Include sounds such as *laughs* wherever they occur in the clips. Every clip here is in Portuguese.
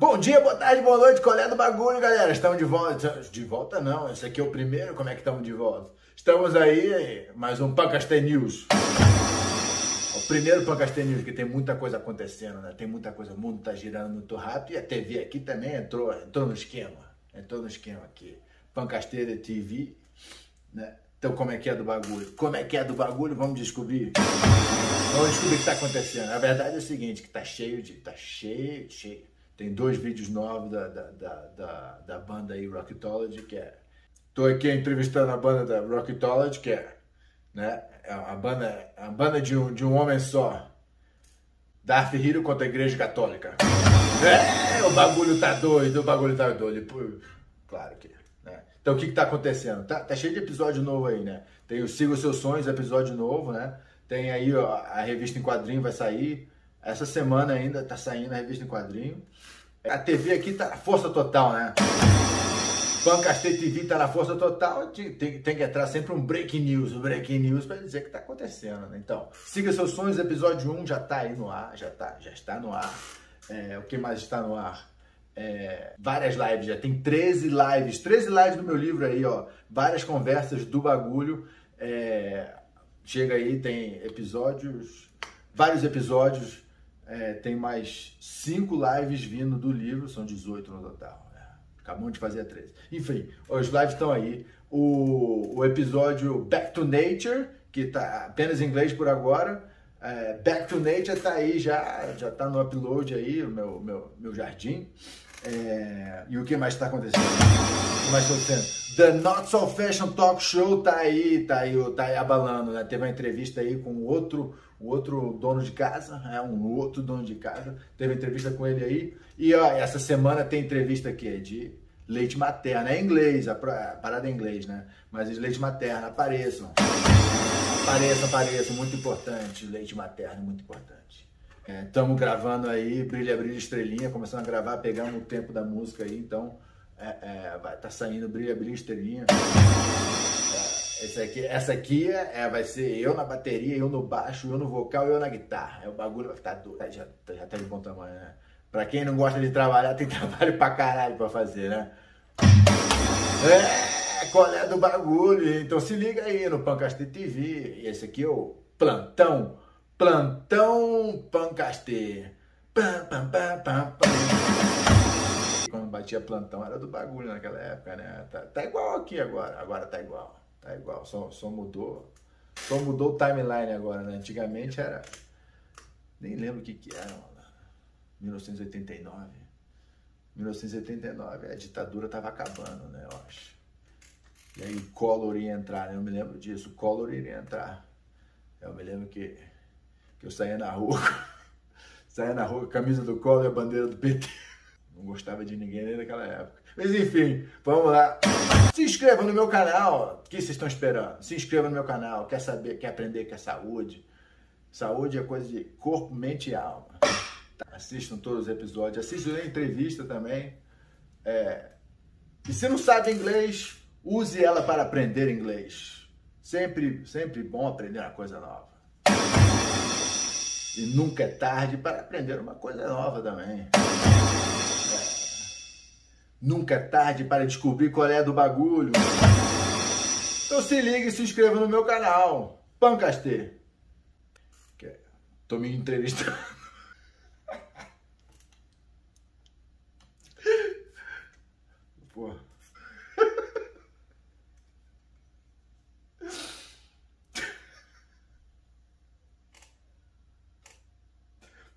Bom dia, boa tarde, boa noite, qual é do bagulho, galera? Estamos de volta. De volta não, esse aqui é o primeiro, como é que estamos de volta? Estamos aí, mais um Pancasté News. O primeiro Pancasté News, que tem muita coisa acontecendo, né? Tem muita coisa, o mundo tá girando muito rápido e a TV aqui também entrou, entrou no esquema. Entrou no esquema aqui. Pancasteira TV, né? Então como é que é do bagulho? Como é que é do bagulho? Vamos descobrir. Vamos descobrir o que está acontecendo. A verdade é o seguinte, que tá cheio de. tá cheio, cheio tem dois vídeos novos da, da, da, da, da banda aí, Rocketology, que é... Tô aqui entrevistando a banda da Rocketology, que é, né, é a banda, a banda de, um, de um homem só. Darth Hero contra a Igreja Católica. É, o bagulho tá doido, o bagulho tá doido. Claro que né? Então o que que tá acontecendo? Tá, tá cheio de episódio novo aí, né? Tem o Siga os Seus Sonhos, episódio novo, né? Tem aí ó, a revista em quadrinho vai sair. Essa semana ainda tá saindo a revista em quadrinho. A TV aqui tá na força total, né? Pancastei TV tá na força total, tem, tem, que entrar sempre um breaking news, um breaking news para dizer que tá acontecendo, né? Então, siga seus sonhos, episódio 1 já tá aí no ar, já tá, já está no ar. É, o que mais está no ar? É, várias lives, já tem 13 lives, 13 lives do meu livro aí, ó. Várias conversas do bagulho. É, chega aí, tem episódios, vários episódios é, tem mais cinco lives vindo do livro, são 18 no total. Né? Acabamos de fazer a 13. Enfim, os lives estão aí. O, o episódio Back to Nature, que está apenas em inglês por agora. É, Back to Nature está aí já, já está no upload aí, o meu, meu, meu jardim. É, e o que mais está acontecendo? O que mais está acontecendo? The Not So Fashion Talk Show tá aí, tá aí, tá aí abalando, né? Teve uma entrevista aí com outro, outro dono de casa, é um outro dono de casa. Teve entrevista com ele aí. E ó, essa semana tem entrevista aqui de leite materno. É inglês, a parada é inglês, né? Mas leite materno, apareçam. Apareçam, apareçam, muito importante. Leite materno, muito importante. Estamos é, gravando aí, Brilha, Brilha, Estrelinha, começando a gravar, pegando o tempo da música aí, então é, é, vai tá saindo Brilha, Brilha, Estrelinha. É, aqui, essa aqui é, vai ser eu na bateria, eu no baixo, eu no vocal eu na guitarra. É, o bagulho vai ficar doido, já, já tá de bom tamanho, né? Pra quem não gosta de trabalhar, tem *laughs* trabalho pra caralho pra fazer, né? É, qual é do bagulho? Então se liga aí no Pancast TV. Esse aqui é o Plantão Plantão Pancastê. Pam, pam, pam, pam, pam. Quando batia plantão era do bagulho naquela época, né? Tá, tá igual aqui agora. Agora tá igual. Tá igual. Só, só mudou. Só mudou o timeline agora, né? Antigamente era. Nem lembro o que, que era, mano. 1989. 1989, a ditadura tava acabando, né? Eu acho. E aí o Collor ia entrar, né? Eu me lembro disso. O Collor iria entrar. Eu me lembro que que eu saía na rua, *laughs* saía na rua, camisa do colo e a bandeira do PT. Não gostava de ninguém nem naquela época. Mas enfim, vamos lá. Se inscreva no meu canal. O que vocês estão esperando? Se inscreva no meu canal. Quer saber, quer aprender, quer saúde? Saúde é coisa de corpo, mente e alma. Assistam todos os episódios. Assistam a entrevista também. É... E se não sabe inglês, use ela para aprender inglês. Sempre, sempre bom aprender uma coisa nova. E nunca é tarde para aprender uma coisa nova também. É. Nunca é tarde para descobrir qual é do bagulho. Então se liga e se inscreva no meu canal. Pancastê. Tô me entrevistando.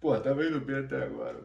Pô, tá tava indo bem até agora.